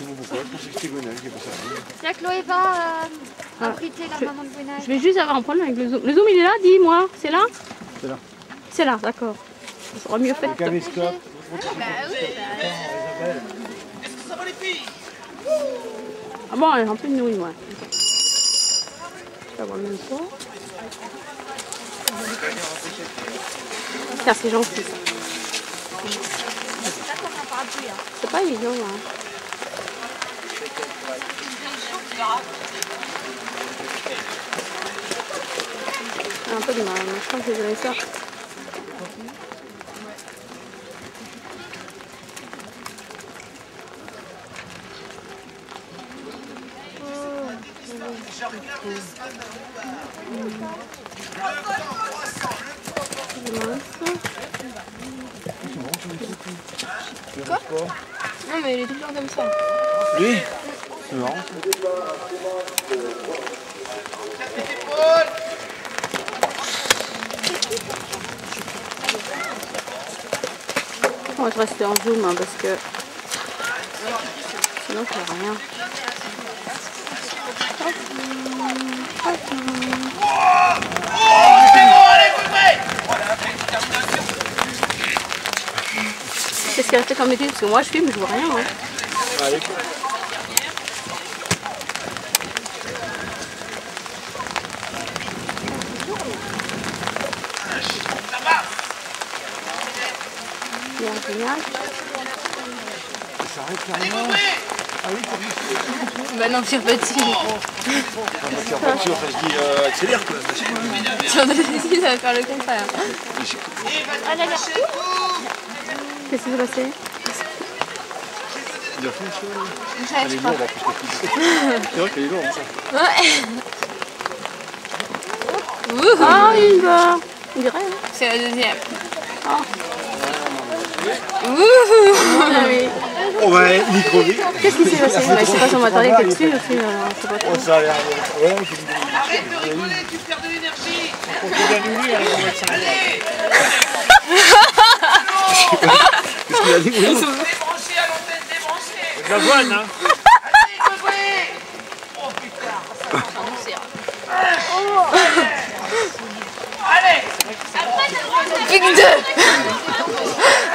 sais pas pourquoi, je pensais que c'était Gwenel qui avait ça. Il y a Chloé va euh, abriter la maman de Gwenaël. Je vais juste avoir un problème avec le zoom. Le zoom il est là, dis-moi. C'est là C'est là. C'est là, d'accord. Ça sera mieux fait. Le caméscope. Ah bon, elle est un peu de nouilles, moi. Je vais avoir le même temps. Tiens, c'est gentil. ça. C'est pas évident, hein. J'ai un peu de mal, mais je crois que je vais ça. Non, mais il est temps comme ça. Oui. C'est marrant. On va rester en zoom hein, parce que sinon je fais rien. Qu'est-ce qu'elle a fait comme étude? Parce que moi je filme, je vois rien. hein. Allez. Bien, génial. Ça arrête carrément. Ah oui, t'as Bah non, pire petit. Ça se dit euh, accélère quoi. Ça va faire le contraire. Qu'est-ce qui s'est passé? Il a fait Elle je est lourde en plus. la. C'est vrai qu'elle est lourde. ça. Ouais. Ah, il va On dirait, hein C'est la deuxième. Ah. Wouhou. On va ni crever. Qu'est-ce qui s'est passé? Je sais pas si on m'attendait aussi, alors je sais pas. Oh, ça a l'air. Ouais, Arrête de rigoler, tu perds de l'énergie On peut. Allez Qu'est-ce qu'il a dit, Débranché à l'antenne, débranché De la voine, hein Allez, Oh putain Allez Pique deux.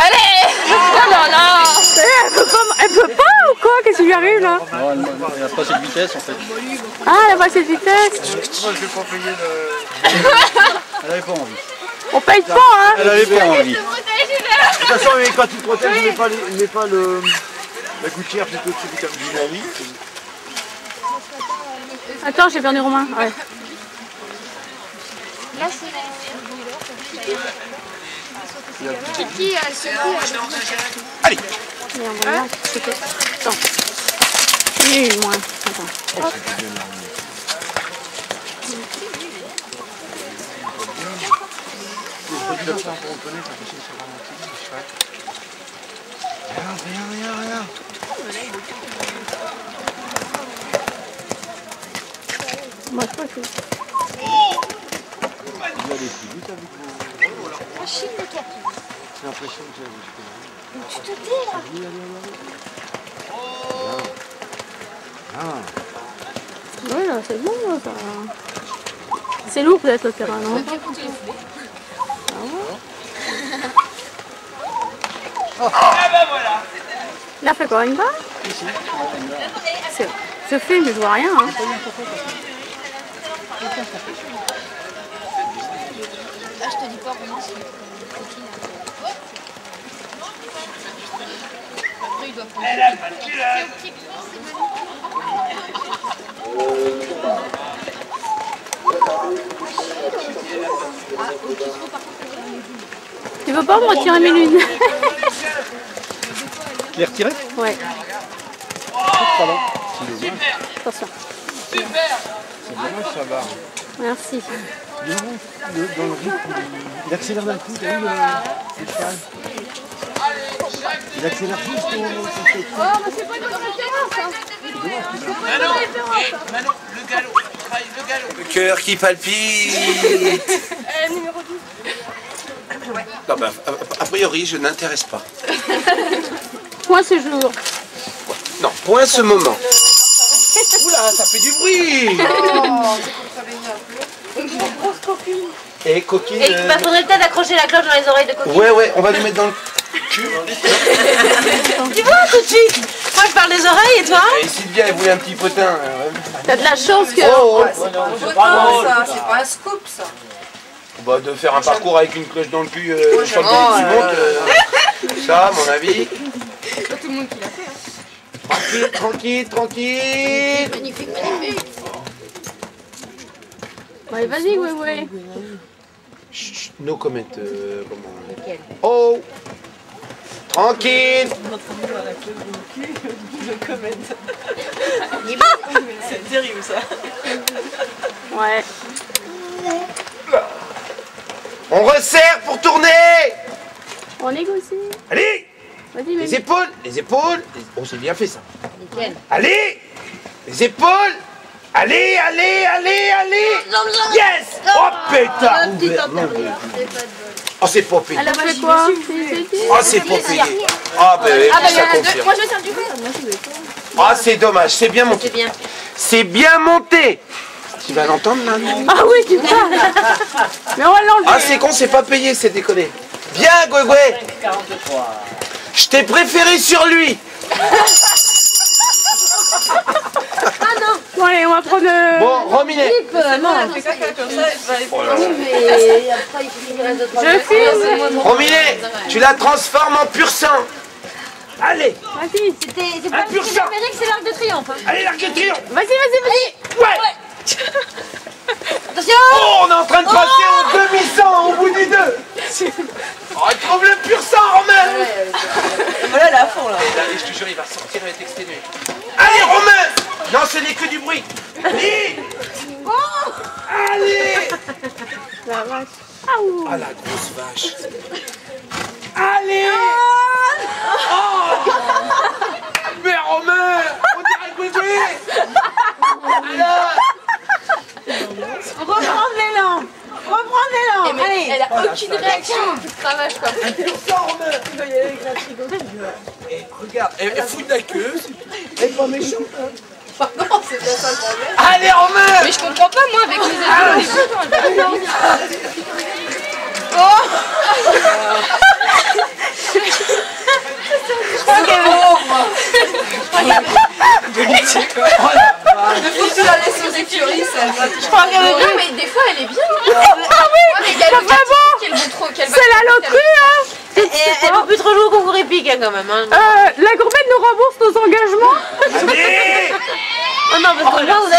Allez. Non, non, non. Elle peut pas, elle peut pas ou quoi? Qu'est-ce qui lui arrive là? Non, elle elle a pas cette vitesse en fait. Ah, elle a pas cette vitesse Moi, je vais pas payer le. Elle avait pas envie. On paye pas, hein Elle avait pas envie. De toute façon, mais quand tu te protèges, mets pas, les- pas le, la gouttière plutôt dessus du comme du navire. Attends, j'ai perdu Romain. Ouais. Là, c'est qui euh, ce Allez Mais on va voir ce que c'est. Attends. Nul, moins. Attends. Regarde, regarde, regarde, regarde. Moi, je crois que Vous allez plus vite avec vos... J'ai l'impression que j'ai... Tu te tais là Oui, allez, allez, allez. Ah. Ouais, là, c'est bon, là, ça. C'est lourd peut-être le terrain, non Ah bah voilà Il a fait quoi, une barre C'est- Je filme, je vois rien. Hein. Là, je te dis pas vraiment si. Après, il doit prendre. Elle a pas de Tu veux pas me retirer mes lunettes Tu l'as retiré Ouais, Super attention. Super C'est dommage, ça va. Merci. Le dans le rythme, il accélère d'un coup, t'as vu le, le cheval Il accélère juste au moment où fait Oh, mais c'est pas notre terrain, ça Manon Eh, Manon, le galop le galop Le cœur qui palpite numéro 12. Non bah, a, priori, je n'intéresse pas. Point ce jour. maintenant, point ce moment. Oula, ça fait du bruit Et coquine. Et euh, il faudrait peut-être accrocher la cloche dans les oreilles de coquine. Ouais, ouais, on va lui mettre dans le cul. Tu vois tout de suite Moi je parle des oreilles et toi Et Sylvia, elle voulait un petit potin. euh, T'as de la chance que. Oh, oh. ça, c'est pas un scoop ça. Bah, de faire un parcours avec une cloche dans le cul euh, sur le monte, euh, ça, à mon avis. C'est pas tout le monde qui l'a fait. hein. Tranquille, tranquille, tranquille. Magnifique, magnifique. Ouais, vas-y, ouais, ouais. No comment. euh, comment... Oh Tranquille C'est terrible ça. Ouais. On resserre pour tourner On négocie. Allez Vas-y, Les épaules, les épaules. les- Oh, c'est bien fait ça. Nickel. Allez Les épaules Allez, allez, allez, allez Yes Oh ouvert. Oh, c'est pas payé. Elle quoi C'est- c'est- c'est- Oh, c'est pas payé. Ah, ben, oui, Ah bah il y ça en a deux. confirme. Moi je vais faire du coup. Ah, c'est dommage, c'est bien monté. C'est bien monté Tu vas l'entendre, là Ah oui, tu parles. Mais on va l'enlever. Ah, c'est con, c'est pas payé, c'est déconné. Bien, Gwegwe Je t'ai préféré sur lui Bon, allez, on va prendre. euh, Bon, Rominet fait comme ça, Oh là là. Mais après il Je filme. Rominet, tu la transformes en pur sang Allez, Vas-y, C'était pas pur c'est sang. l'Amérique, c'est l'arc de triomphe. hein. allez, l'arc de triomphe vas-y, vas-y, vas-y. Ouais Attention Oh, on est en train de passer au demi-sang, au bout du deux Oh, il trouve le pur sang, Romain Voilà, elle est à fond là. Là, je te jure, il va sortir, il va être exténué. Allez, Romain Non, ce n'est que du bruit. Allez Allez La vache. Ah, ouh. Ah, la grosse vache. Allez Oh Mais Romain On dirait Gwegwe Alors Reprendre l'élan. Reprendre l'élan. Allez. Elle a aucune réaction. Toute cravache quoi. Sans Romain Et regarde, elle, elle fout de la queue. Elle est pas méchante. hein. Non, c'est bien ça le problème. Allez, Romain Mais je comprends pas moi avec les Il faut que tu la laisses aux écuries, ça va. Je crois Non mais des fois elle est bien. Ah oui. Qu'elle trop, qu'elle C'est la loterie, hein. Et elle vaut plus trop jouer au concours épique hein, quand même. Hein. Euh, la gourmette nous rembourse nos engagements. Allez Oh non parce que moi vous